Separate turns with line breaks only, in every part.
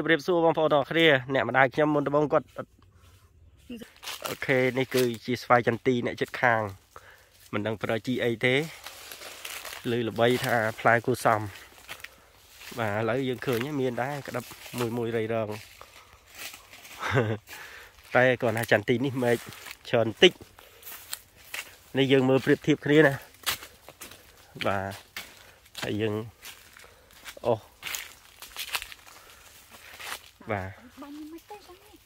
ជម្រាបសួរបងប្អូនទាំងអស់គ្នាអ្នកម្ដាយខ្ញុំមុនដំបូងគាត់អត់អូខេនេះគឺជាស្វាយចន្ទីអ្នកចិត្តខាង មិនដឹងប្រើជីអីទេឬល្បីថាផ្លែគូសំបាទឥឡូវយើងឃើញមានដែរក្តាប់មួយមួយរៃរងតែគាត់ថាចន្ទីនេះមែកច្រើនតិចនេះយើងមើលប្រៀបធៀបគ្នាណាបាទហើយយើងអូ បាទ
បាញ់មិនទេបាញ់នេះ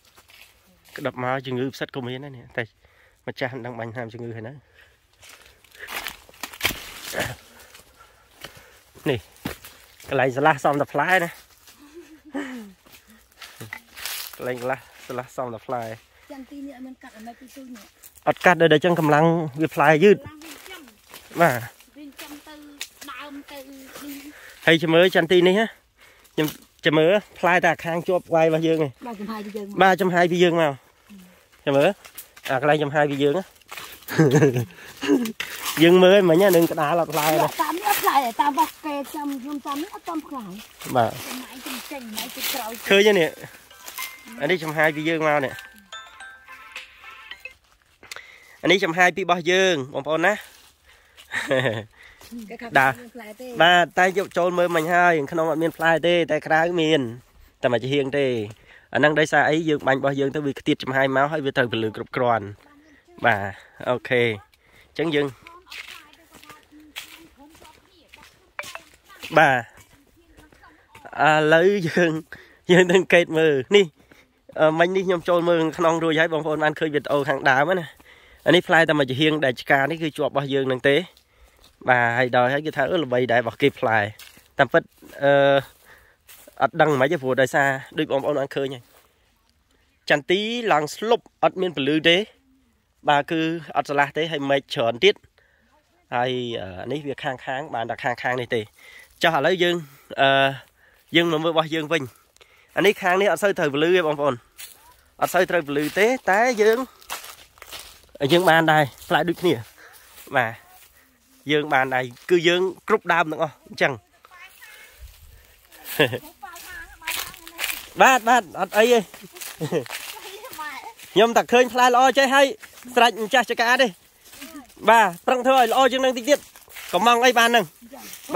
ក្តាប់មកជំងឺផ្សិតក៏មានដែរនេះតែម្ចាស់មិនដឹងបាញ់ហាមជំងឺហើយណានេះកន្លែងស្លាស់សំតែផ្លែណាកន្លែងកន្លះស្លាស់សំតែផ្លែ
ចាំទីនេះអត់មានកាត់អីពីទូនេះ
អត់កាត់ដោយតែចឹងកម្លាំងវាផ្លែយឺត
ឡើងវិញចាំ
បាទ
វិញចាំទៅដើមទៅនេះ
ហើយចាំមើលចន្ទីនេះណាខ្ញុំ ចាំមើលផ្លែតែខាងជាប់វាយរបស់យើងឯង
ដល់ចំហាយទៅយើង
បាទចំហាយពីយើងមកចាំមើលអាកន្លែងចំហាយពីយើងណាយើងមើលមិញណានឹងក្តារអត់ផ្លែណា
តាមនេះអត់ខ្លាយទេតាមរបស់គេចាំខ្ញុំតាមនេះអត់តាមខ្លាយ
បាទ
ម៉ៃជំចេញម៉ៃទៅក្រោយ
ឃើញទេនេះអានេះចំហាយពីយើងមកនេះអានេះចំហាយពីរបស់យើងបងប្អូនណា
គេខាត់
ដា
ខ្លាយទេ
បាទតែយកចូលមើលមិញហើយក្នុងអត់មានផ្លែទេតែក្រៅមានតែមកជាហៀងទេអាហ្នឹងដោយសារអីយើងបាញ់របស់យើងទៅវាខ្ទាតចំហាយមកហើយវាត្រូវពលឺគ្រប់គ្រាន់បាទអូខេអញ្ចឹងយើងបាទឥឡូវយើងយើងនឹងកេតមើលនេះអឺមិញនេះខ្ញុំចូលមើលក្នុងរួចហើយបងប្អូនបានឃើញវីដេអូខាងដើមណាអានេះផ្លែតែមកជាហៀងដែលឆ្កានេះគឺជាប់របស់យើងនឹងទេ បាទហើយដល់ហើយគេថាអឺល្បីដែររបស់គេផ្លែតាមពិតអឺអត់ដឹងមិនទេព្រោះដោយសារដូចបងប្អូនបានឃើញហើយចន្ទីឡើងស្លុបអត់មានពលឺទេ បាទគឺអត់ឆ្លាស់ទេហើយមេឃច្រើនទៀតហើយអឺនេះវាខាងខាង បានតែខាងខាងនេះទេចុះឥឡូវយើងអឺយើងមកមើលរបស់យើងវិញអានេះខាងនេះអត់សូវត្រូវពលឺទេបងប្អូនអត់សូវត្រូវពលឺទេ តែយើងយើងបានដែរផ្លែដូចគ្នាបាទ យើងបានដែរគឺយើងគ្រប់ដើមទាំងអស់អញ្ចឹងបាទបាទអត់អីទេខ្ញុំតែឃើញផ្លែល្អចេះហើយស្រេចម្ចាស់ចកាទេបាទប្រឹងធ្វើឲ្យល្អជាងនឹងតិចទៀតកំងអីបានហ្នឹង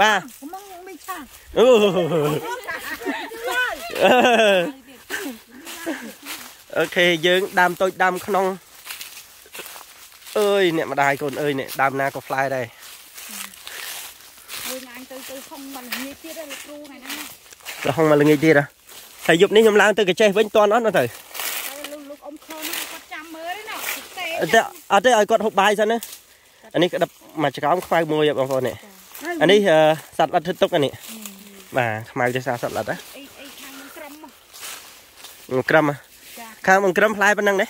បាទ
កំងមិនឆា
អូអូខេយើងដាំតូចដាំក្នុងអើយអ្នកម្ដាយកូនអើយអ្នកដាំណាក៏ផ្លែដែរ
មួយ ងាយទៅទៅខំមិនងាយទៀតទេលោកគ្រូថ្ងៃហ្នឹង
ប្រហុងមកល្ងាចទៀតហ៎ហើយយប់នេះខ្ញុំឡើងទៅកាចេះវិញតន់អត់នោះទៅ
តែលោកលោកអ៊ំខនហ្នឹងគាត់ចាំមើលទេណោះទេ
អត់ទេអត់ទេឲ្យគាត់ហូបបាយសិនណាអានេះក្តាប់មួយចក្រោមខ្មៅមួយហ៎បងប្អូននេះអានេះអឺសត្វល្អិតធ្វើទុកអានេះបាទខ្មៅទេសារសត្វល្អិតណា
អីអីខាងនឹងក្រំមក
ក្រឹមហ៎
ចា
ខាងមិនក្រឹមផ្លែប៉ុណ្ណឹងទេ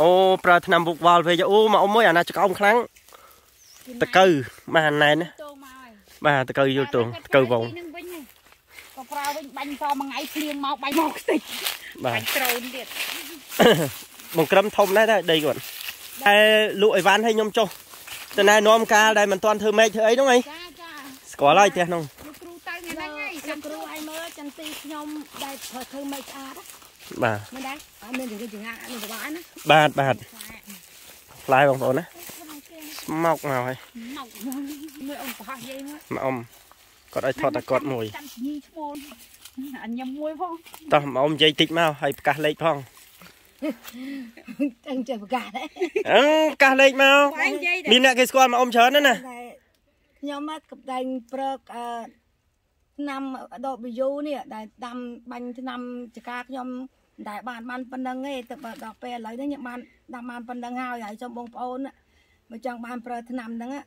អូប្រើថ្នាំពុកវល់ពេកអូមកអ៊ំមួយអាណាចក្រោមខ្លាំងតកៅបាទណែនណា
តោមកហើយ
បាទតកៅយល់ទងតកៅវង
នឹងវិញក៏ប្រើវិញបាញ់តមួយថ្ងៃភ្លៀងមកបាញ់មកខ្ទេច
បា
បា
ទ
ញ់ត្រូនទៀត
បង្ក្រឹមធំដែរតែដីគាត់តែលក់អីវ៉ាន់ឲ្យខ្ញុំចុះទៅណែនាំកាលដែលមិនទាន់ធ្វើម៉េចធ្វើអីហ្នឹងអី
ចាចា
ស្គាល់ហើយផ្ទះហ្នឹង
លោកគ្រូទៅថ្ងៃហ្នឹងហើយចាំគ្រូឲ្យមើលចន្ទីខ្ញុំដែលធ្វើធ្វើមិនស្អាត
បាទ
មិនដែរអត់មានចង្រិតចង្អានេះបបាណា
បាទបាទ
ខ្លាច
ផ្លែបងប្អូនណា
ក្នុងគេ
ស្មោកមកហើយ
មកមើលអង្គប្រហោះយាយមើល
មកអ៊ំគាត់ឲ្យថតតែគាត់មួយ
ចាំញីឈ្មោះអញញ៉ាំមួយផង
តោះមកអ៊ំនិយាយតិចមកហើយប្រកាសលេខផង
តែចេះប្រកាសដែរ
អឺប្រកាសលេខមក
បាញ់និយាយ
មានអ្នកគេស្គាល់មកអ៊ំច្រើនណាស់ណា
តែខ្ញុំមកកដែងព្រឹកអឺ ឆ្នាំដកបយូនេះដែលដាំបាញ់ឆ្នាំចកាខ្ញុំតែបានបានប៉ុណ្្នឹងឯងទៅបើដល់ពេលឥឡូវនេះខ្ញុំបានដាំបានប៉ុណ្្នឹងហើយហើយសូមបងប្អូនណាបើចង់បានប្រើឆ្នាំហ្នឹងណា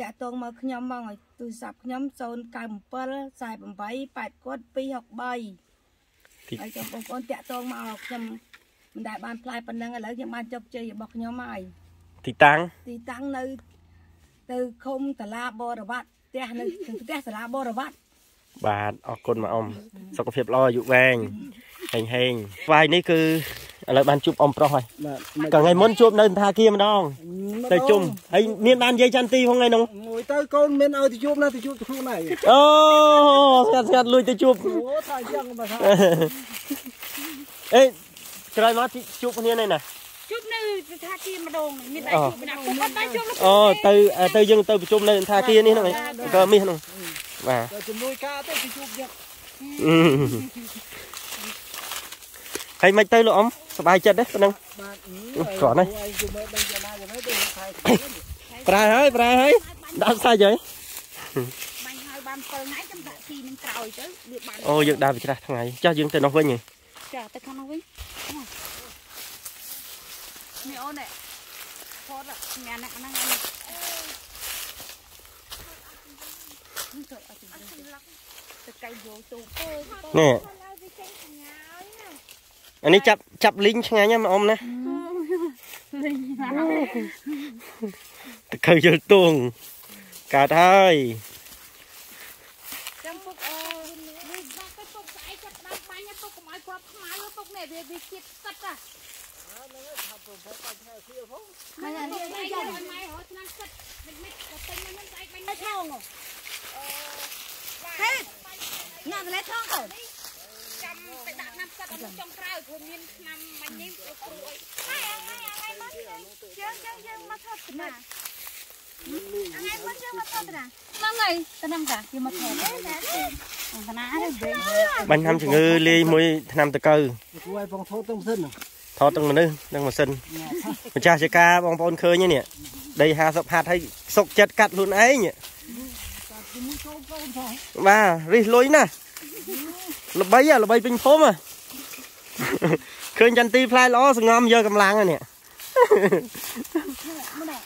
តាក់ទងមកខ្ញុំមកឲ្យទូរស័ព្ទខ្ញុំ097 48 8គាត់263ហើយចាំបងប្អូនតាក់ទងមកខ្ញុំមិនដែលបានផ្លែប៉ុណ្្នឹងឥឡូវខ្ញុំបានជោគជ័យរបស់ខ្ញុំហើយ
ទីតាំង
ទីតាំងនៅ ទៅឃុំតាឡាបរវត្តផ្ទះនៅផ្ទះសាលាបរវត្ត
បាទអរគុណមកអ៊ំសុខភាពល្អអាយុវែងហេងហេងស្វាយនេះគឺឥឡូវបានជួបអ៊ំប្រុសហើយ
បាទ
ក៏ថ្ងៃមុនជួបនៅសន្តាគារម្ដងទៅជុំហើយមានបាននិយាយចន្ទទីផងថ្ងៃនោះ
មួយទៅកូនមានឲ្យទៅជួបណាទៅជួបទៅខ្លួនឯង
អូស្ងាត់ស្ងាត់លួចទៅជួប
អូថាអញ្ចឹងបើថា
អេក្រោយមកជួបគ្នានេះណា
ជួបនៅស្ថានភាពម្ដងមានតែ
អូ
ជួបម្ដងគាត់បានជួបលោក
អូទៅទៅយើងទៅប្រជុំនៅសន្តាគារនេះហ្នឹងឯងក៏មាសហ្នឹង បាទ
ទៅជំនួយការទៅទៅជួបយក
អឺហើយមិនទៅលោកអ៊ំសប្បាយចិត្តទេប៉ុណ្ណឹង
បាទ
គ្រាន់ហើយ
ឯងជួបមើលដឹងយ៉ាងណាយ៉ាងណាទៅខែ
ប្រែហើយប្រែហើយដាក់សាច់ហើយ
បាញ់ហើយបាន7ថ្ងៃចាំដាក់ទីនឹងក្រោយទៅវាបាន
អូយើងដើរវិច្រាស់ថ្ងៃចាស់យើងទៅនោះវិញហ៎
ចាទៅខាងនោះវិញនេះអូននេះផតញ៉ាំហ្នឹងហ្នឹង នេះទៅអត់ទៅកៃយកទូ
នេះអានេះចាប់ចាប់លីងឆ្ងាញ់ណាស់អ៊ំណាតើយល់ទួងកើតហើយ
ចាំពុកអឺនេះបាក់ទៅពុកស្អែកចាប់ដើមបាញ់ពុកកុំឲ្យគាត់ខ្មៅពុកនេះវាវាជាតិស្កិតហ៎មិនអានេះមិនយកឲ្យម៉ែរត់ឆ្នាំស្កិតមិនមិនក៏ទិញមិនស្អែកបាញ់ទៅថង ហេញ៉ាំតែថងទៅចាំទៅដាក់ឆ្នាំស្កិតអត់ចុងក្រោយព្រោះមានឆ្នាំបាញ់នេះគ្រូអីហើយថ្ងៃថ្ងៃមកយើងយើងយើងមកថតណាថ្ងៃមកយើងមកថតណាហ្នឹងហើយទៅហ្នឹងតាយើងមកថតតាណាទៅវិញ
បាញ់ហាំជំងឺលាយមួយថ្នាំតកៅ
គួរឲ្យបងថតទៅសិន
ថតទាំងមនុស្សទាំងម៉ាស៊ីនម្ចាស់ចការបងប្អូនឃើញហ្នឹងនេះដី50ហាត់ឲ្យសុកចិត្តកាត់ខ្លួនឯង បាទរិះលុយណាស់ល្បីហ៎ល្បីពេញភូមិហ៎ឃើញចន្ទីផ្លែល្អសងំយកកម្លាំងហ្នឹងនេះ
មកនេះ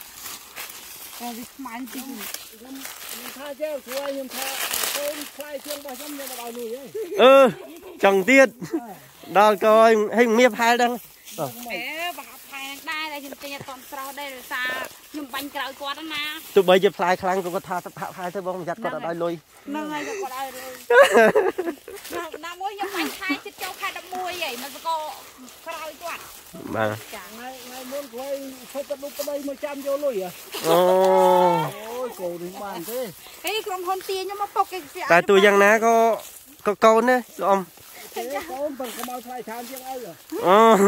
តែវាខ្មៅទី
ខ្ញុំថាចេះគួរឲ្យខ្ញុំថាកូនខ្លាយជាងរបស់ខ្ញុំខ្ញុំមកដល់លុយហី
អឺចង់ទៀតដល់កយហេងមៀបផែលដឹង
អេបើអត់ផែ នឹងដែរតែខ្ញុំទិញអត់តន់ស្រស់ដែរដោយសារខ្ញុំបាញ់ក្រោយគាត់ណា
ទោះបីជាផ្លែខ្លាំងក៏គាត់ថាទឹកផាក់ផែលទៅបងប្រយ័ត្នគាត់អត់ឲ្យលុយ
ហ្នឹងហើយគាត់ឲ្យលុយណាមួយខ្ញុំបាញ់ខែជិតចូលខែ11ហីមកសកក្រោយគាត់
បាទ
ចា
ថ្ងៃថ្ងៃមុនគួរឲ្យឈប់ទៅដុបប្តីមកចាំយកលុយហ៎
អូ
អូយកូននេះបានទេ
ហេក្រុមហ៊ុនទាខ្ញុំមកពុកគេ
តែទូយ៉ាងណាក៏ក៏កូនណាលោកអ៊ំ
ទេកូនបើកុំឲ្យខ្លាយច្រើនជាងអីហ៎
អូ
ម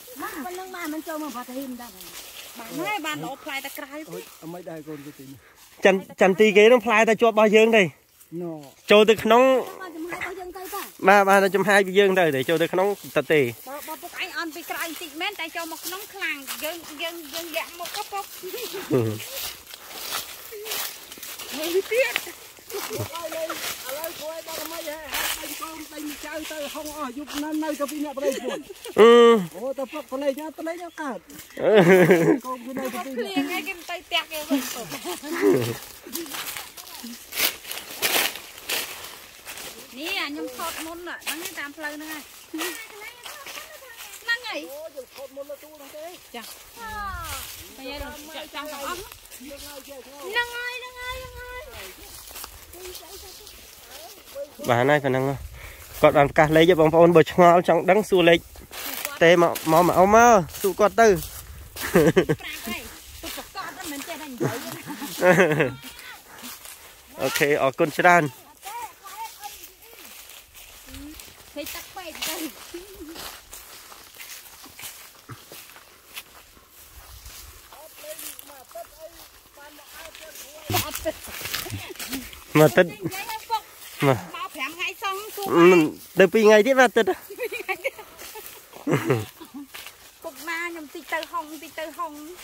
ក ប៉ុណ្្នឹងមកមិនចូលមកបាត់ហ៊ីមដែរ
បានហើយបានល្អផ្លែតែក្រៅ
អូយអមិនដែរកូនទៅទីនេះ
ចន្ទចន្ទទីគេនឹងផ្លែតែជាប់របស់យើងទេ
ណូ
ចូលទៅក្នុង
មកចំហាយរបស់យើងទៅតា
បាទបាទតែចំហាយពីយើងទៅទេចូលទៅក្នុងទៅទេ
បើបើពុកឯងអន់ពីក្រៅបន្តិចមែនតែចូលមកក្នុងខ្លាំងយើងយើងយើងលាក់មុខក៏ពុកហើយទៀត
ឥឡូវឥឡូវគួរឲ្យដល់មិនហ៎ហើយកូនតែចៅ ទៅហងអស់យប់ណាស់នៅទៅពីអ្នកប្រេងពួន
អឺ
អូទៅពុកប្រឡេញប្រឡេញកើត
អឺ
កូនគឺនៅទៅពី
ភ្លៀងឯងគេមិនទៅផ្ទះគេវិញពុកនេះអាខ្ញុំថតមុនហ្នឹងតាមផ្លូវហ្នឹងហើយហ្នឹងហើយ
អូយើងខត់មុនទៅទូហ្នឹងទេ
ចាហើយចាំចាំទាំងអស់
យើងឲ្យចេះធ្វើ
ហ្នឹងហើយហ្នឹងហើយហ្នឹងហើយ
បាទហើយប៉ុណ្ណឹង គាត់បានប្រកាសលេខឲ្យបងប្អូនបើឆ្ងល់ចង់ដឹងសួរលេខទេមកមកមកអ៊ំមកសួរគាត់ទៅ
ប្រាក់ហើយទុកប្រកាសមិនមែនចេះតែនិយាយ
អូខេអរគុណច្រើន
ពេកទឹកពេកទៅ
មកទឹក
និយាយឲ្យពុក
មក
មក5ថ្ងៃ
ដល់2ថ្ងៃទៀតបាទទឹក
ពុកម៉ាខ្ញុំតិចទៅហុងតិចទៅហុងនេះ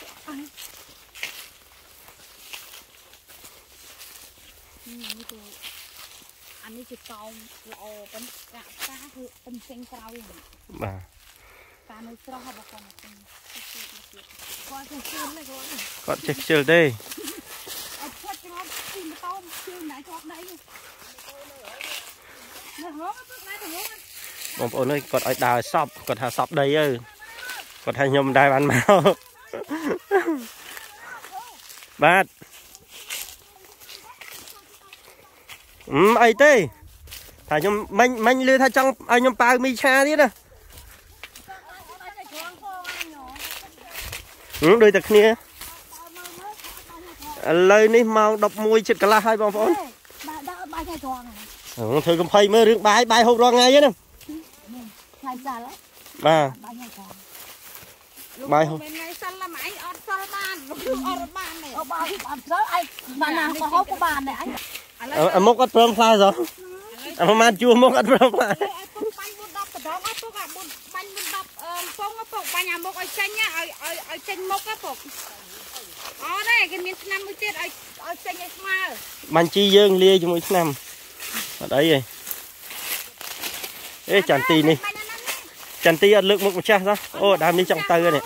ទៅអានេះជាកោមល្អប៉ិនកាក់ប៉ាគឺអ៊ំផ្សេងក្រោយ
បាទ
ប៉ានៅស្រស់របស់គាត់មកគាត់ចេះជឿនទេគាត់
ចេះខ្ជិលទេ
អត់ឈប់ចង្អុលពីម៉ូតូជឿនណាជាប់ដៃ
បងប្អូនអើយគាត់ឲ្យដើរសពគាត់ថាសពដីទៅគាត់ថាខ្ញុំមិនដែរបានមកបាទអឺអីទេថាខ្ញុំមិញមិញលឺថាចង់ឲ្យខ្ញុំប៉ាវមីឆាទៀតណាហឹមដូចតែគ្នាឥឡូវនេះម៉ោង11ជិតកន្លះហើយបងប្អូន
បាទដាក់បាយថ្ងៃត្រង់
ហឹម ធ្វើកំភៃមើលរឿងបាយបាយហូបរាល់ថ្ងៃហ្នឹងណា
ថ្ងៃសាល់
បាទ
បាយថ្ងៃត្រង់
បាយហូប
មិនថ្ងៃសិលមកអញអត់សិលបានលោកអត់បានទេ
អូបាយអត់ត្រូវឯងបានណាក៏ហូបក៏បានដែរអញ
អឺមុខអត់ព្រមផ្លែសោះអត់ប្រហែលជួមុខអត់ព្រមផ្លែ
ឲ្យពុកបាញ់មុន10ដងឲ្យពុកអាមុនបាញ់មុន10អឺពងពុកបាញ់អាមុខឲ្យចេញឲ្យឲ្យឲ្យចេញមុខហ៎ពុកអត់ទេគេមានឆ្នាំមួយទៀតឲ្យឲ្យចេញឲ្យស្មើ
បាញ់ជីយើងលាយជាមួយឆ្នាំ អត់អីទេអេចន្ទីនេះ
បាញ់អាហ្នឹង
ចន្ទីអត់លើកមុខម្ចាស់សោះអូដើមនេះចង់ទៅនេះ